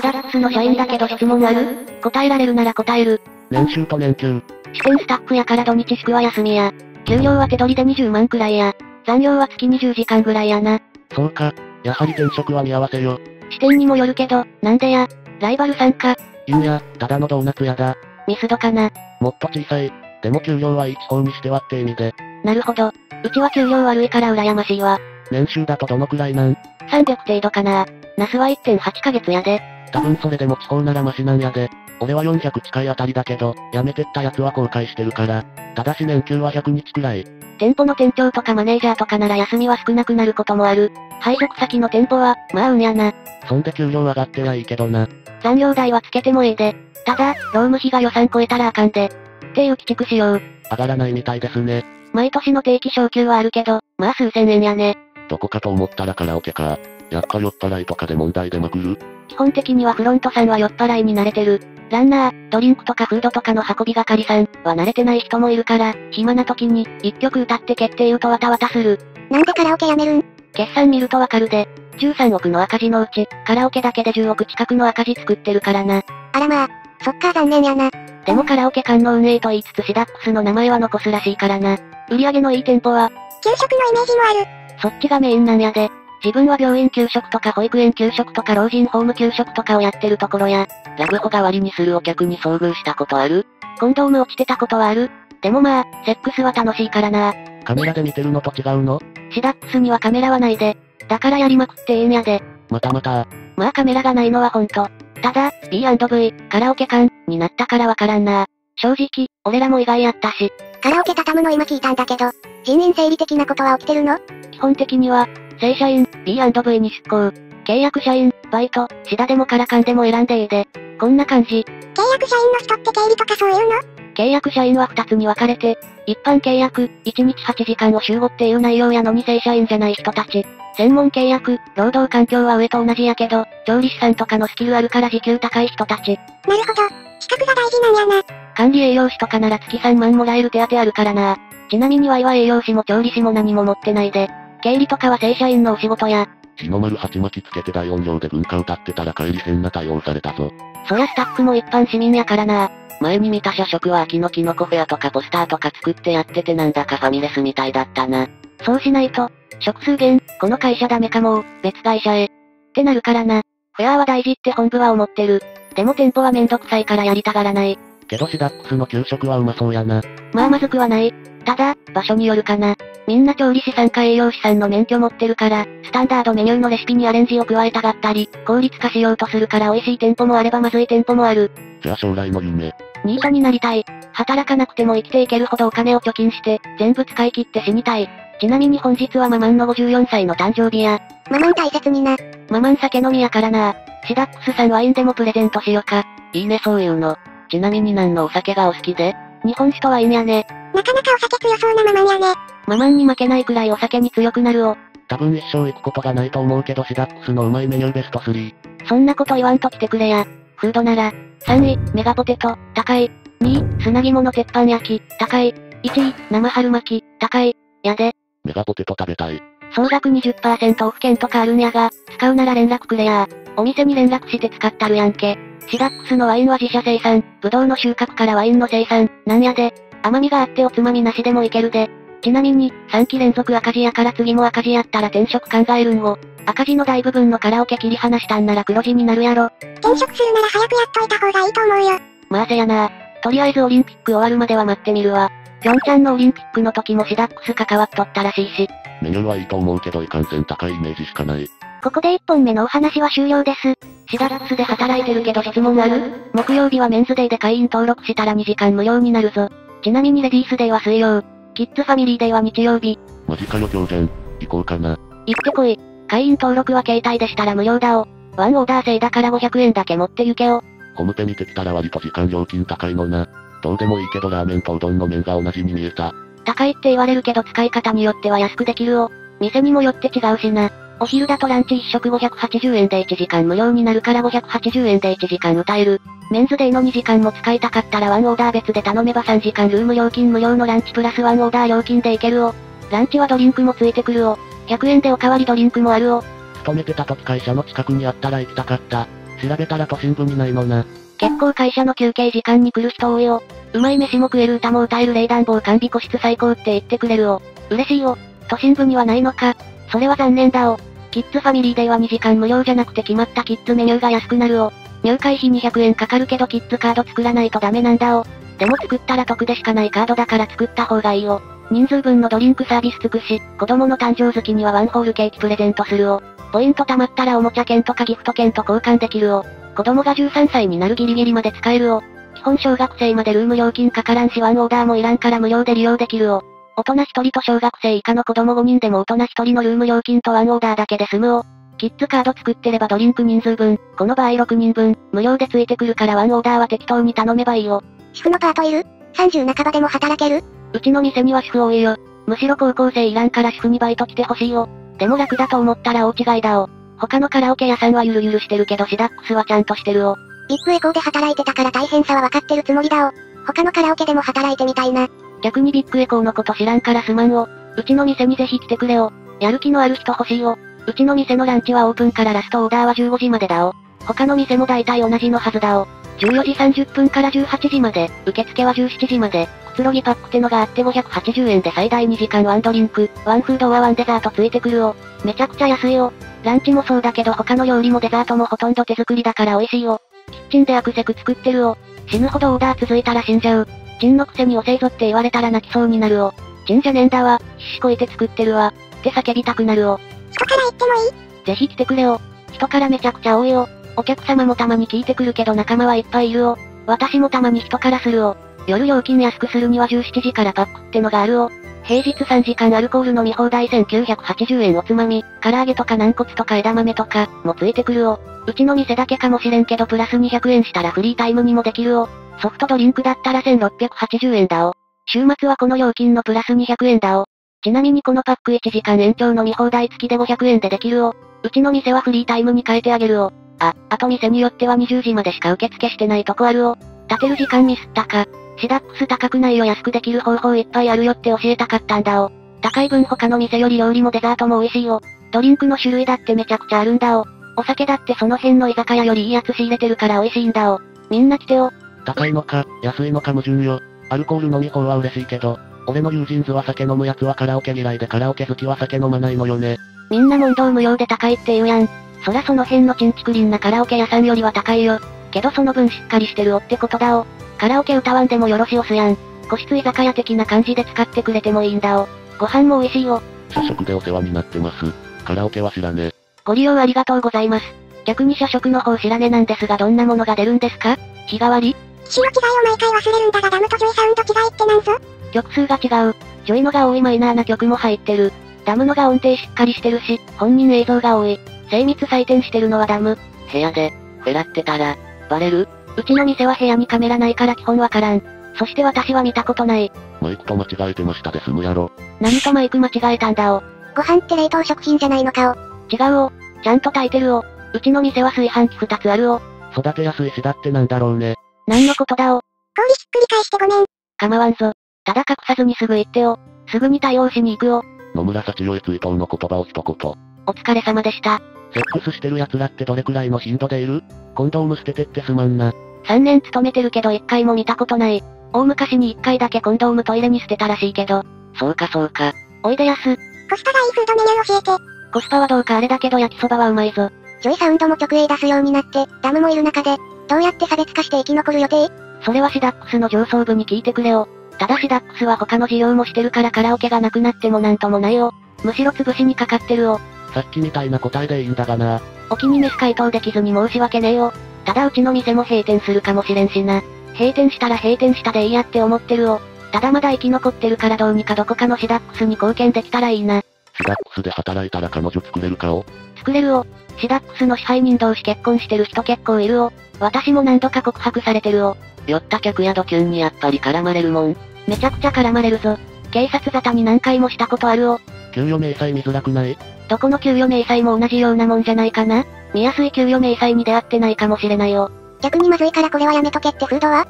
シダックスの社員だけど質問ある？答えられるなら答える。年収と年給。支店スタッフやから土日祝は休みや。給料は手取りで20万くらいや。残業は月20時間ぐらいやな。そうか。やはり転職は見合わせよ。支店にもよるけど、なんでや？ライバルさんか。いんや、ただのドーナツ屋だ。ミスドかな。もっと小さい。でも給料は1方にしてはって意味で。なるほど。うちは給料悪いから羨ましいわ。年収だとどのくらいなん ?300 程度かな。ナスは1.8ヶ月やで。多分それでも地方ならマシなんやで。俺は400近いあたりだけど、辞めてったやつは後悔してるから。ただし年給は100日くらい。店舗の店長とかマネージャーとかなら休みは少なくなることもある。配属先の店舗は、まあうんやな。そんで給料上がってはいいけどな。残業代はつけてもいいで。ただ、労務費が予算超えたらあかんで。っていう鬼畜しよう。上がらないみたいですね。毎年の定期昇給はあるけど、まあ数千円やね。どこかと思ったらカラオケか。やっぱ酔っ払いとかで問題出まくる？基本的にはフロントさんは酔っ払いに慣れてる。ランナー、ドリンクとかフードとかの運び係さんは慣れてない人もいるから、暇な時に、一曲歌って決定言うとわたわたする。なんでカラオケやめるん？決算見るとわかるで。13億の赤字のうち、カラオケだけで10億近くの赤字作ってるからな。あらまあ、そっか残念やな。でもカラオケ館の運営と言いつつシダックスの名前は残すらしいからな。売り上げのいい店舗は、給食のイメージもある。そっちがメインなんやで。自分は病院給食とか保育園給食とか老人ホーム給食とかをやってるところや、ラブホ代わりにするお客に遭遇したことある？コンドーム落ちてたことはある？でもまあ、セックスは楽しいからな。カメラで見てるのと違うの？シダックスにはカメラはないで。だからやりまくってええんやで。またまた。まあカメラがないのはほんと。ただ、B&V、カラオケ館、になったからわからんな。正直、俺らも意外やったし。カラオケ畳むの今聞いたんだけど、人員整理的なことは起きてるの？基本的には、正社員、B&V に出向。契約社員、バイト、シダでもカラカンでも選んでいいで。こんな感じ。契約社員の人って経理とかそういうの？契約社員は2つに分かれて、一般契約、1日8時間を週5っていう内容やのに正社員じゃない人たち。専門契約、労働環境は上と同じやけど、調理師さんとかのスキルあるから時給高い人たち。なるほど。資格が大事なんやな。管理栄養士とかなら月3万もらえる手当あるからな。ちなみにワイは栄養士も調理師も何も持ってないで。経理とかは正社員のお仕事や。日の丸鉢巻きつけて大音量で文化歌ってたら帰り変な対応されたぞ。そりゃスタッフも一般市民やからな。前に見た社食は秋のキノコフェアとかポスターとか作ってやっててなんだかファミレスみたいだったな。そうしないと、食数減、この会社ダメかも別会社へ。ってなるからな。フェアは大事って本部は思ってる。でも店舗はめんどくさいからやりたがらない。けどシダックスの給食はうまそうやな。まあまずくはない。ただ、場所によるかな。みんな調理師さんか栄養士さんの免許持ってるから、スタンダードメニューのレシピにアレンジを加えたがったり、効率化しようとするから美味しい店舗もあればまずい店舗もある。じゃあ将来の夢。ニートになりたい。働かなくても生きていけるほどお金を貯金して、全部使い切って死にたい。ちなみに本日はママンの54歳の誕生日や。ママン大切にな。ママン酒飲みやからな。シダックスさんワインでもプレゼントしよか。いいねそういうの。ちなみに何のお酒がお好きで？日本酒とワインやね。なかなかお酒強そうなママンやね。ママンに負けないくらいお酒に強くなるを。多分一生行くことがないと思うけどシダックスのうまいメニューベスト3。そんなこと言わんと来てくれや。フードなら、3位、メガポテト、高い。2位、砂肝の鉄板焼き、高い。1位、生春巻き、高い。やで。メガポテト食べたい。総額20%オフ券とかあるんやが、使うなら連絡くれや。お店に連絡して使ったるやんけ。シダックスのワインは自社生産、ブドウの収穫からワインの生産、なんやで。甘みがあっておつまみなしでもいけるで。ちなみに、3期連続赤字やから次も赤字やったら転職考えるんを。赤字の大部分のカラオケ切り離したんなら黒字になるやろ。転職するなら早くやっといた方がいいと思うよ。まあせやな。とりあえずオリンピック終わるまでは待ってみるわ。ぴょんちゃんのオリンピックの時もシダックス関わっとったらしいし。メニューはいいと思うけどいかんせん高いイメージしかない。ここで1本目のお話は終了です。シダックスで働いてるけど質問ある木曜日はメンズデーで会員登録したら2時間無料になるぞ。ちなみにレディースデーは水曜。キッズファミリーデーは日曜日。マジかよ狂言。行こうかな。行ってこい。会員登録は携帯でしたら無料だお。ワンオーダー制だから500円だけ持って行けお。ホームペ見てきたら割と時間料金高いのな。どうでもいいけどラーメンとうどんの麺が同じに見えた。高いって言われるけど使い方によっては安くできるお。店にもよって違うしな。お昼だとランチ1食580円で1時間無料になるから580円で1時間歌える。メンズデーの2時間も使いたかったらワンオーダー別で頼めば3時間ルーム料金無料のランチプラスワンオーダー料金でいけるお。ランチはドリンクもついてくるお。100円でおかわりドリンクもあるお。勤めてた時会社の近くにあったら行きたかった。調べたら都心部にないのな。結構会社の休憩時間に来る人多いよ。うまい飯も食える歌も歌える冷暖房完備個室最高って言ってくれるよ。嬉しいよ。都心部にはないのか。それは残念だよ。キッズファミリーデーは2時間無料じゃなくて決まったキッズメニューが安くなるよ。入会費200円かかるけどキッズカード作らないとダメなんだよ。でも作ったら得でしかないカードだから作った方がいいよ。人数分のドリンクサービスつくし、子供の誕生月にはワンホールケーキプレゼントするよ。ポイント貯まったらおもちゃ券とかギフト券と交換できるよ。子供が13歳になるギリギリまで使えるよ。基本小学生までルーム料金かからんしワンオーダーもいらんから無料で利用できるよ。大人1人と小学生以下の子供5人でも大人1人のルーム料金とワンオーダーだけで済むよ。キッズカード作ってればドリンク人数分、この場合6人分、無料でついてくるからワンオーダーは適当に頼めばいいよ。主婦のパートいる ?30 半ばでも働ける？うちの店には主婦多いよ。むしろ高校生いらんから主婦にバイト来てほしいよ。でも楽だと思ったら大違いだお。他のカラオケ屋さんはゆるゆるしてるけどシダックスはちゃんとしてるお。ビッグエコーで働いてたから大変さは分かってるつもりだお。他のカラオケでも働いてみたいな。逆にビッグエコーのこと知らんからすまんお。うちの店にぜひ来てくれお。やる気のある人欲しいお。うちの店のランチはオープンからラストオーダーは15時までだお。他の店も大体同じのはずだお。14時30分から18時まで、受付は17時まで、くつろぎパックってのがあって580円で最大2時間ワンドリンク、ワンフードはワンデザートついてくるお。めちゃくちゃ安いよ。ランチもそうだけど他の料理もデザートもほとんど手作りだから美味しいよ。キッチンでアクセク作ってるお。死ぬほどオーダー続いたら死んじゃう。チンのくせに遅いぞって言われたら泣きそうになるお。チンじゃねえんだわ。必死こいて作ってるわ。って叫びたくなるお。人から言ってもいい？ぜひ来てくれお。人からめちゃくちゃ多いお。お客様もたまに聞いてくるけど仲間はいっぱいいるお。私もたまに人からするお。夜料金安くするには17時からパックってのがあるお。平日3時間アルコール飲み放題1980円おつまみ、唐揚げとか軟骨とか枝豆とか、もついてくるお。うちの店だけかもしれんけどプラス200円したらフリータイムにもできるお。ソフトドリンクだったら1680円だお。週末はこの料金のプラス200円だお。ちなみにこのパック1時間延長飲み放題付きで500円でできるお。うちの店はフリータイムに変えてあげるお。あ、あと店によっては20時までしか受付してないとこあるお。立てる時間ミスったか。シダックス高くないよ安くできる方法いっぱいあるよって教えたかったんだお。高い分他の店より料理もデザートも美味しいよ。ドリンクの種類だってめちゃくちゃあるんだお。お酒だってその辺の居酒屋よりいいやつ仕入れてるから美味しいんだお。みんな来てお。高いのか、安いのか矛盾よ。アルコール飲み放は嬉しいけど、俺の友人図は酒飲む奴はカラオケ嫌いでカラオケ好きは酒飲まないのよね。みんな問答無用で高いって言うやん。そらその辺のチンチクリンなカラオケ屋さんよりは高いよ。けどその分しっかりしてるおってことだお。カラオケ歌わんでもよろしおすやん。個室居酒屋的な感じで使ってくれてもいいんだお。ご飯も美味しいよ。社食でお世話になってます。カラオケは知らねご利用ありがとうございます。逆に社食の方知らねなんですがどんなものが出るんですか？日替わり機種の違いを毎回忘れるんだがダムと JOYSOUND違いってなんぞ？曲数が違う。ジョイのが多いマイナーな曲も入ってる。ダムのが音程しっかりしてるし、本人映像が多い。精密採点してるのは DAM。部屋で、フェラってたら、バレる？うちの店は部屋にカメラないから基本わからん。そして私は見たことない。マイクと間違えてましたで済むやろ。何とマイク間違えたんだお。ご飯って冷凍食品じゃないのか違うお。ちゃんと炊いてるお。うちの店は炊飯器二つあるお。育てやすいしだってなんだろうね。何のことだお。氷ひっくり返してごめん。構わんぞ。ただ隠さずにすぐ言ってお。すぐに対応しに行くお。野村幸代へ追悼の言葉を一言。お疲れ様でした。セックスしてる奴らってどれくらいの頻度でいる？コンドーム捨ててってすまんな。3年勤めてるけど1回も見たことない。大昔に1回だけコンドームトイレに捨てたらしいけど。そうかそうか。おいでやす。コスパがいいフードメニュー教えて。コスパはどうかあれだけど焼きそばはうまいぞ。 JOYSOUNDも直営出すようになって、ダムもいる中で、どうやって差別化して生き残る予定？それはシダックスの上層部に聞いてくれよ。ただシダックスは他の事業もしてるからカラオケがなくなってもなんともないよ。むしろ潰しにかかってるよ。さっきみたいな答えでいいんだがな。お気に召す回答できずに申し訳ねえよ。ただうちの店も閉店するかもしれんしな。閉店したら閉店したでいいやって思ってるよ。ただまだ生き残ってるからどうにかどこかのシダックスに貢献できたらいいな。シダックスで働いたら彼女作れるかを？作れるお。シダックスの支配人同士結婚してる人結構いるお。私も何度か告白されてるお。酔った客やドキュンにやっぱり絡まれるもん。めちゃくちゃ絡まれるぞ。警察沙汰に何回もしたことあるお。給与明細見づらくない？どこの給与明細も同じようなもんじゃないかな見やすい給与明細に出会ってないかもしれないよ。逆にまずいからこれはやめとけってフードは？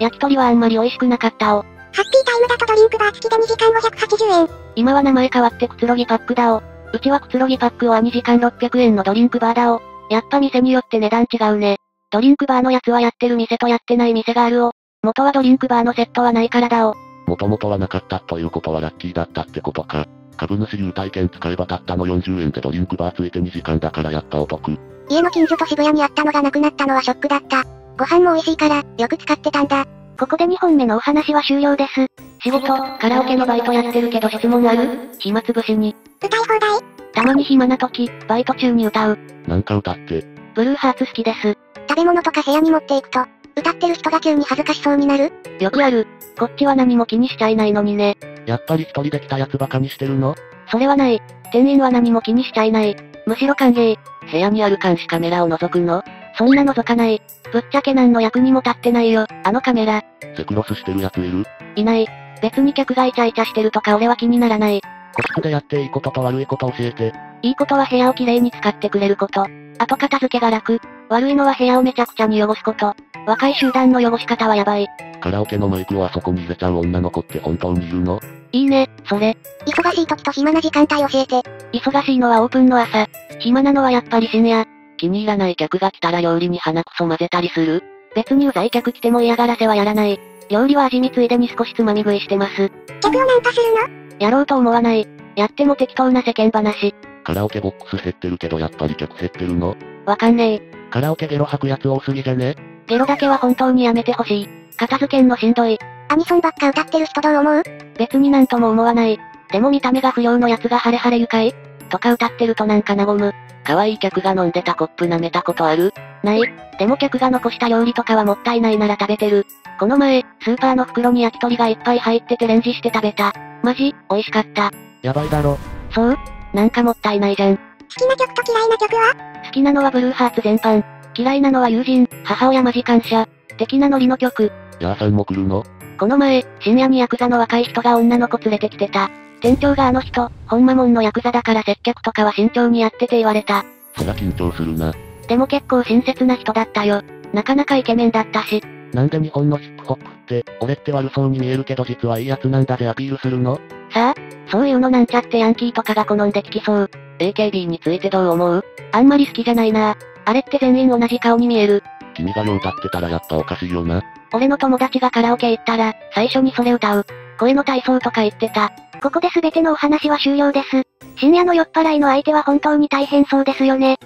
焼き鳥はあんまり美味しくなかったお。ハッピータイムだとドリンクバー付きで2時間580円。今は名前変わってくつろぎパックだお。うちはくつろぎパックを2時間600円のドリンクバーだお。やっぱ店によって値段違うね。ドリンクバーのやつはやってる店とやってない店があるお。元はドリンクバーのセットはないからだお。もともとはなかったということはラッキーだったってことか。株主優待券使えばたったの40円でドリンクバーついて2時間だからやったお得。家の近所と渋谷にあったのがなくなったのはショックだった。ご飯も美味しいから、よく使ってたんだ。ここで2本目のお話は終了です。仕事、カラオケのバイトやってるけど質問ある？暇つぶしに。歌い放題？たまに暇な時、バイト中に歌う。なんか歌って。ブルーハーツ好きです。食べ物とか部屋に持っていくと、歌ってる人が急に恥ずかしそうになる？よくある。こっちは何も気にしちゃいないのにね。やっぱり一人で来たやつバカにしてるの？それはない。店員は何も気にしちゃいない。むしろ歓迎。部屋にある監視カメラを覗くの？そんな覗かない。ぶっちゃけ何の役にも立ってないよ、あのカメラ。セクロスしてるやついる？いない。別に客がイチャイチャしてるとか俺は気にならない。個室でやっていいことと悪いこと教えて。いいことは部屋をきれいに使ってくれること。後片付けが楽。悪いのは部屋をめちゃくちゃに汚すこと。若い集団の汚し方はやばい。カラオケのマイクをあそこに入れちゃう女の子って本当にいるの？いいね、それ。忙しい時と暇な時間帯教えて。忙しいのはオープンの朝。暇なのはやっぱり深夜。気に入らない客が来たら料理に鼻くそ混ぜたりする？別にうざい客来ても嫌がらせはやらない。料理は味見ついでに少しつまみ食いしてます。客をナンパするの？やろうと思わない。やっても適当な世間話。カラオケボックス減ってるけどやっぱり客減ってるの？わかんねえ。カラオケゲロ吐くやつ多すぎじゃね？ゲロだけは本当にやめてほしい。片付けんのしんどい。アニソンばっか歌ってる人どう思う？別になんとも思わない。でも見た目が不良のやつがハレハレ愉快とか歌ってるとなんか和む。可愛い客が飲んでたコップ舐めたことある？ない。でも客が残した料理とかはもったいないなら食べてる。この前、スーパーの袋に焼き鳥がいっぱい入っててレンジして食べた。マジ、美味しかった。やばいだろ。そう？なんかもったいないじゃん。好きな曲と嫌いな曲は？好きなのはブルーハーツ全般。嫌いなのは友人、母親マジ感謝。的なノリの曲。ヤーさんも来るの？この前、深夜にヤクザの若い人が女の子連れてきてた。店長があの人、ほんまもんのヤクザだから接客とかは慎重にやってて言われた。そりゃ緊張するな。でも結構親切な人だったよ。なかなかイケメンだったし。なんで日本のヒップホップって、俺って悪そうに見えるけど実はいいやつなんだぜアピールするの？さあ、そういうのなんちゃってヤンキーとかが好んで聞きそう。?AKB についてどう思う？あんまり好きじゃないな。あれって全員同じ顔に見える。君がよう歌ってたらやっぱおかしいよな。俺の友達がカラオケ行ったら、最初にそれ歌う。声の体操とか言ってた。ここで全てのお話は終了です。深夜の酔っ払いの相手は本当に大変そうですよね。